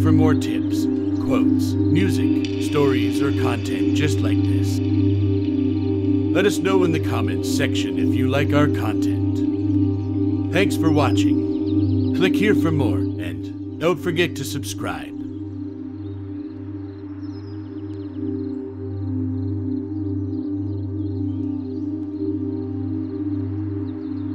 For more tips, quotes, music, stories, or content just like this. Let us know in the comments section if you like our content. Thanks for watching. Click here for more, and don't forget to subscribe.